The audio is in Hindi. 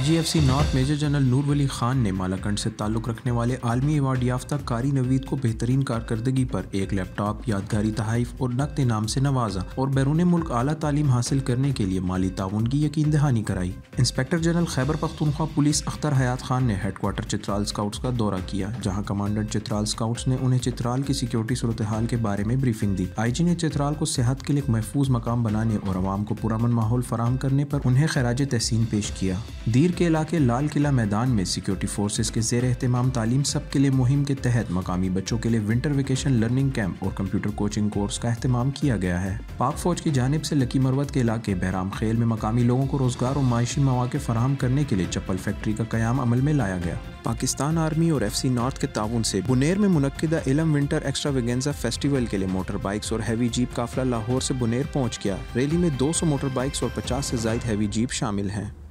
G F C North Major General Noor Wali Khan ने मालाकंड से ताल्लुक़ रखने वाले आलमी अवार्ड याफ्ता कारी नवीद को बेहतरीन कारकर्दगी पर एक लैपटॉप, यादगारी तहाइफ और नकद इनाम से नवाजा और बैरून मुल्क अला तालीम हासिल करने के लिए माली ताउन की यकीन दहानी कराई। Inspector General Khyber Pakhtunkhwa police Akhtar Hayat Khan ने हेड क्वार्टर चित्राल स्काउट्स का दौरा किया, जहाँ कमांडेंट चित्राल स्काउट्स ने उन्हें चित्राल की सिक्योरिटी सूरत हाल के बारे में ब्रीफिंग दी। आई जी ने चित्राल को सेहत के लिए एक महफूज मकाम बनाने और आवाम को पुरान माहौल फराम करने पर उन्हें खराज तहसीन पेश किया। दीर के इलाके लाल किला मैदान में सिक्योरिटी फोर्सेज के जेर अहतमाम तालीम सब के लिए मुहिम के तहत मकामी बच्चों के लिए विंटर वेकेशन लर्निंग कैंप और कंप्यूटर कोचिंग कोर्स का अहतमाम किया गया है। पाक फौज की जानब से लकी मरवत के इलाके बहराम खेल में मकामी लोगों को रोज़गार और माशी मौाक़े फराम करने के लिए चप्पल फैक्ट्री का क्याम अमल में लाया गया। पाकिस्तान आर्मी और एफ़ सी नॉर्थ के ताउन से बुनेर में मुनदा इलम विंटर एक्स्ट्रा वेगेंजा फेस्टिवल के लिए मोटर बाइक्स और हैवी जीप काफिला लाहौर से बुनेर पहुँच गया। रैली में 200 मोटर बाइक्स और 50 से जायद हैवी जीप शामिल हैं।